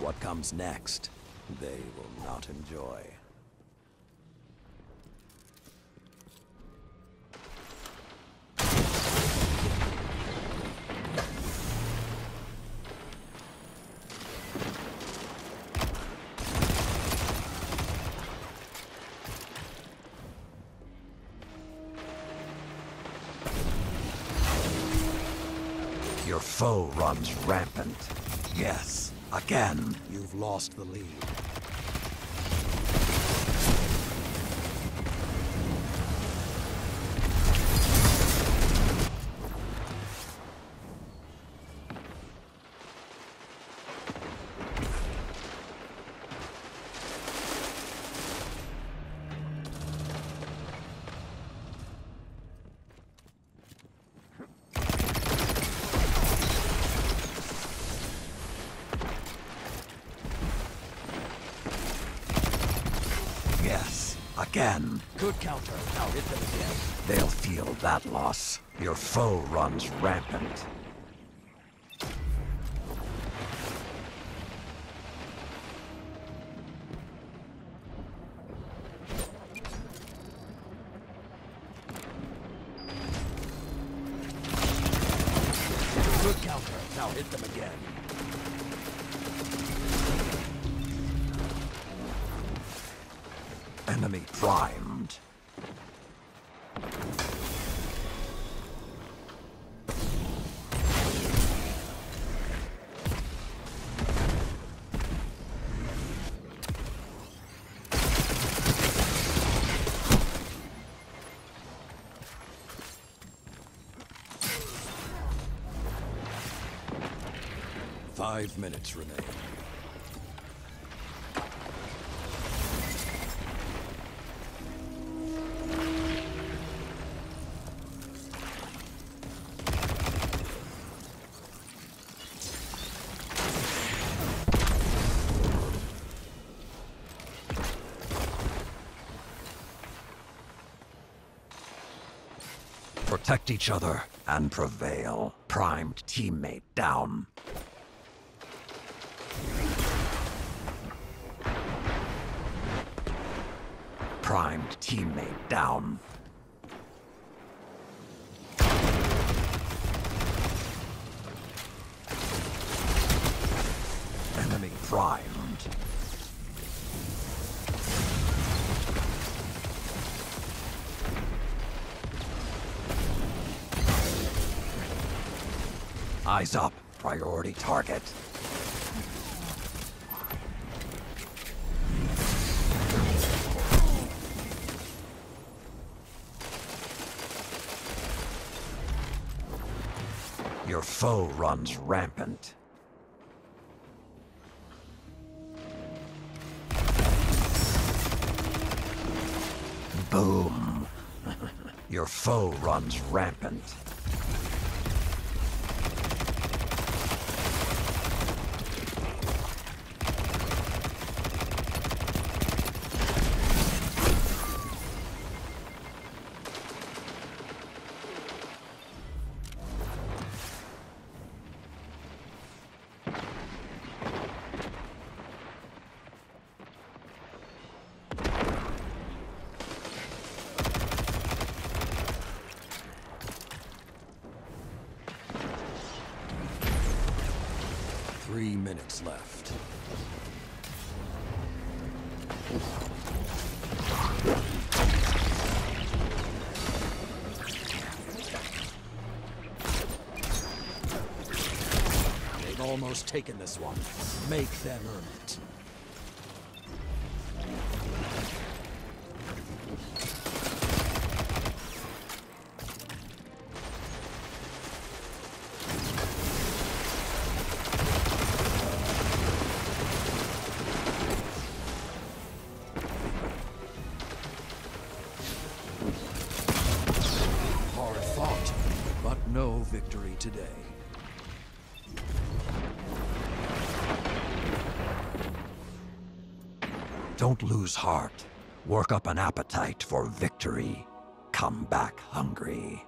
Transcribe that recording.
What comes next, they will not enjoy. Your foe runs rampant. Yes, again. You've lost the lead. Again. Good counter. Now hit them again. They'll feel that loss. Your foe runs rampant. Good counter. Now hit them again. Enemy primed. Five minutes remain. Protect each other and prevail. Primed teammate down. Primed teammate down. Enemy primed. Eyes up. Priority target. Your foe runs rampant. Boom. Your foe runs rampant. Three minutes left. They've almost taken this one. Make them earn it. No victory today. Don't lose heart. Work up an appetite for victory. Come back hungry.